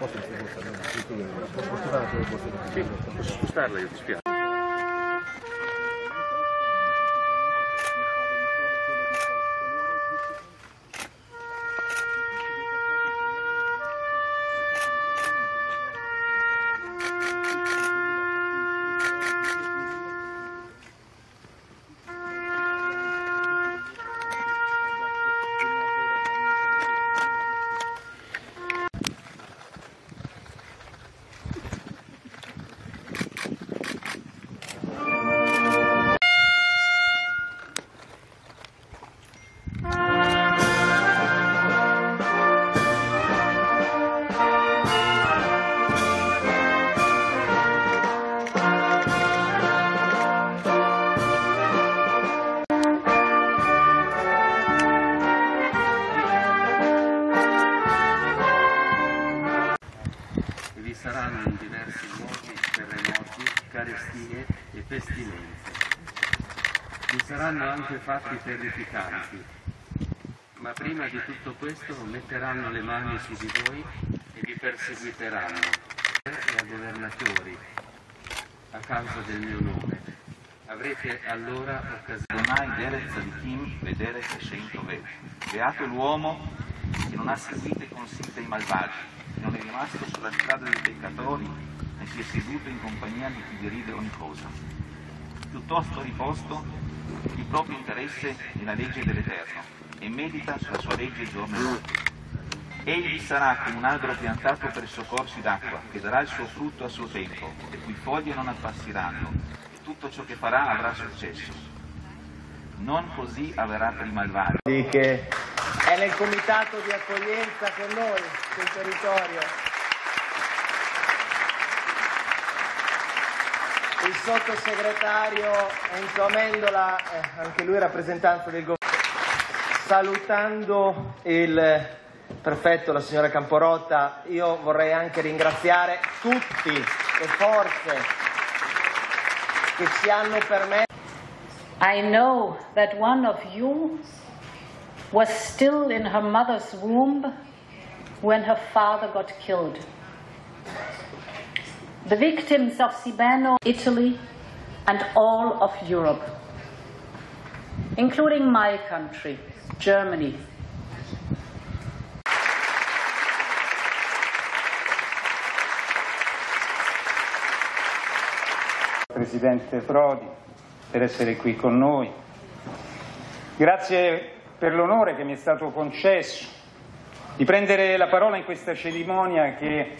Potem się głosem, no, dziękuję. Postaram się głosem. Puszczarle jest świat. Saranno in diversi luoghi terremoti, carestie e pestilenze. Vi saranno anche fatti terrificanti, ma prima di tutto questo metteranno le mani su di voi e vi perseguiteranno, e a governatori, a causa del mio nome. Avrete allora occasione. Tzadikim vederet Hashem tove. Beato l'uomo che non ha seguito i consigli dei malvagi, non è rimasto sulla strada dei peccatori, né si è seduto in compagnia di chi deride ogni cosa. Piuttosto riposto il proprio interesse nella legge dell'Eterno e medita sulla sua legge giorno e notte. Egli sarà come un albero piantato presso corsi d'acqua, che darà il suo frutto a suo tempo, le cui foglie non appassiranno, e tutto ciò che farà avrà successo. Non così avverrà per i malvagi. È nel comitato di accoglienza con noi sul territorio. Il sottosegretario Enzo Amendola, eh, anche lui rappresentante del governo, salutando il prefetto, la signora Camporotta, io vorrei anche ringraziare tutte le forze che ci hanno permesso I know that one of you was still in her mother's womb when her father got killed. The victims of Sibano, Italy, and all of Europe, including my country, Germany. Presidente Prodi per essere qui con noi. Grazie per l'onore che mi è stato concesso di prendere la parola in questa cerimonia che